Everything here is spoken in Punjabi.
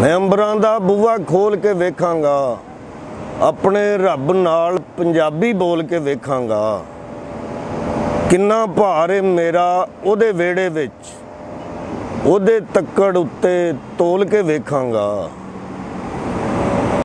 ਮੈਂ ਅੰਬਰਾਂ ਦਾ ਬੂਆ ਖੋਲ ਕੇ ਵੇਖਾਂਗਾ। ਆਪਣੇ ਰੱਬ ਨਾਲ ਪੰਜਾਬੀ ਬੋਲ ਕੇ ਵੇਖਾਂਗਾ। ਕਿੰਨਾ ਭਾਰ ਏ ਮੇਰਾ ਉਹਦੇ ਵਿਹੜੇ ਵਿੱਚ। ਉਹਦੇ ਤੱਕੜ ਉੱਤੇ ਤੋਲ ਕੇ ਵੇਖਾਂਗਾ।